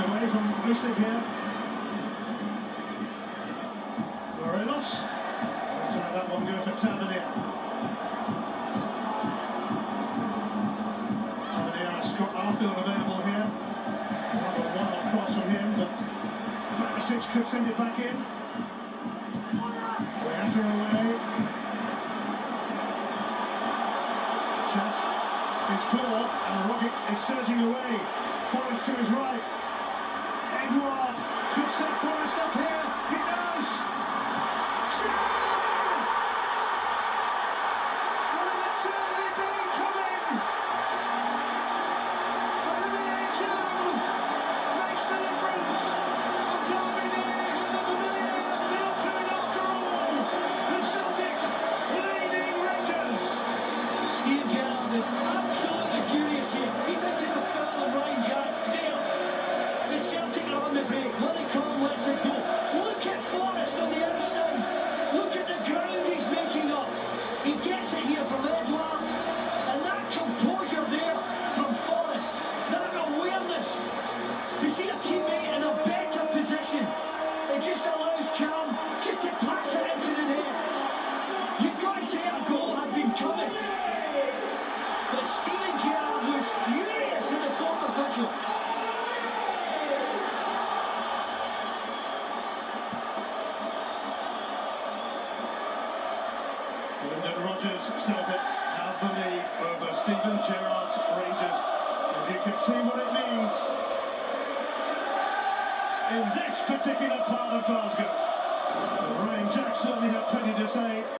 away from Lustig here. Morelos. Let's try that one go for Tavernier. Tavernier has Scott Arfield available here. Another wild cross from him, but Barisic could send it back in. Boyata away. Chap is four, and Rogic is surging away. Forrest to his right. Edouard could set Forrest up here. He does. Ntcham! Coming. But Steven Gerrard was furious in the fourth official. Brendan Rodgers Celtic have the lead over Steven Gerrard's Rangers. And you can see what it means in this particular part of Glasgow.